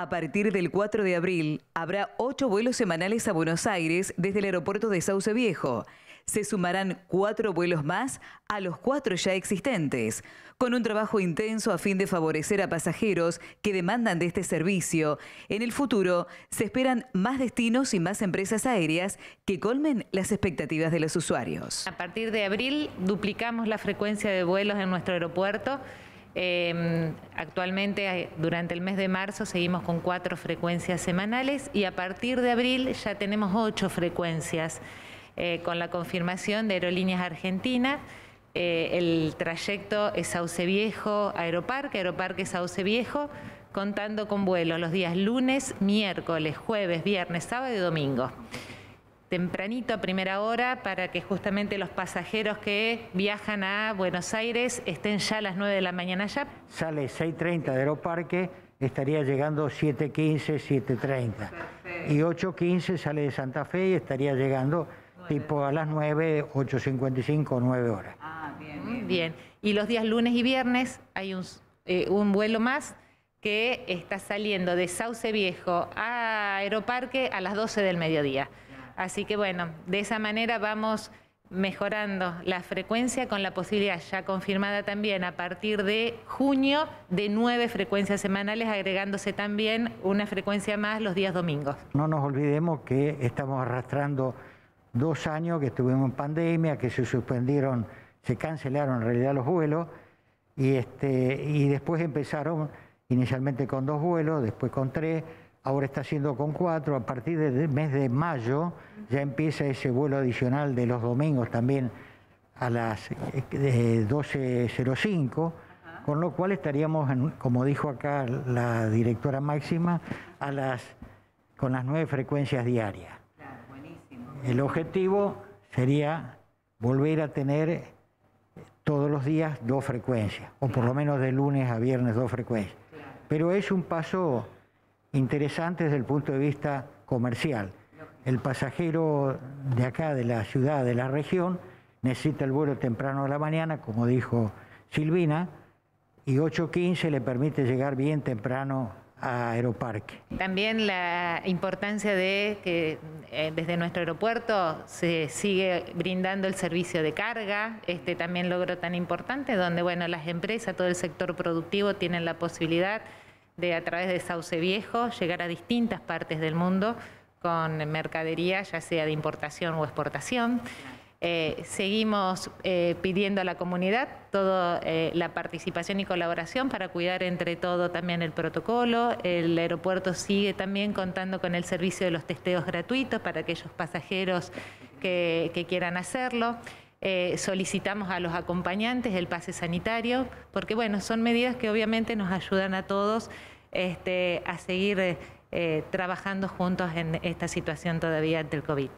A partir del 4 de abril habrá ocho vuelos semanales a Buenos Aires desde el aeropuerto de Sauce Viejo. Se sumarán cuatro vuelos más a los cuatro ya existentes, con un trabajo intenso a fin de favorecer a pasajeros que demandan de este servicio. En el futuro se esperan más destinos y más empresas aéreas que colmen las expectativas de los usuarios. A partir de abril duplicamos la frecuencia de vuelos en nuestro aeropuerto. Eh, actualmente, durante el mes de marzo, seguimos con cuatro frecuencias semanales y a partir de abril ya tenemos ocho frecuencias eh, con la confirmación de Aerolíneas Argentinas. Eh, el trayecto es Sauce Viejo, Aeroparque, Aeroparque Sauce Viejo, contando con vuelos los días lunes, miércoles, jueves, viernes, sábado y domingo tempranito a primera hora para que justamente los pasajeros que viajan a Buenos Aires estén ya a las 9 de la mañana ya. Sale 6.30 de Aeroparque, estaría llegando 7.15, 7.30. Y 8.15 sale de Santa Fe y estaría llegando tipo a las 9, 8.55, 9 horas. Ah, bien, bien. Y los días lunes y viernes hay un, eh, un vuelo más que está saliendo de Sauce Viejo a Aeroparque a las 12 del mediodía. Así que bueno, de esa manera vamos mejorando la frecuencia con la posibilidad ya confirmada también a partir de junio de nueve frecuencias semanales, agregándose también una frecuencia más los días domingos. No nos olvidemos que estamos arrastrando dos años que estuvimos en pandemia, que se suspendieron, se cancelaron en realidad los vuelos y, este, y después empezaron inicialmente con dos vuelos, después con tres ahora está haciendo con cuatro, a partir del mes de mayo ya empieza ese vuelo adicional de los domingos también a las 12.05, eh, con lo cual estaríamos, como dijo acá la directora máxima, a las, con las nueve frecuencias diarias. El objetivo sería volver a tener todos los días dos frecuencias, o por lo menos de lunes a viernes dos frecuencias. Pero es un paso interesante desde el punto de vista comercial. El pasajero de acá, de la ciudad, de la región, necesita el vuelo temprano de la mañana, como dijo Silvina, y 8.15 le permite llegar bien temprano a Aeroparque. También la importancia de que eh, desde nuestro aeropuerto se sigue brindando el servicio de carga, este también logro tan importante, donde bueno, las empresas, todo el sector productivo tienen la posibilidad de a través de Sauce Viejo llegar a distintas partes del mundo con mercadería, ya sea de importación o exportación. Eh, seguimos eh, pidiendo a la comunidad toda eh, la participación y colaboración para cuidar entre todo también el protocolo. El aeropuerto sigue también contando con el servicio de los testeos gratuitos para aquellos pasajeros que, que quieran hacerlo. Solicitamos a los acompañantes el pase sanitario, porque bueno, son medidas que obviamente nos ayudan a todos este, a seguir trabajando juntos en esta situación todavía del COVID.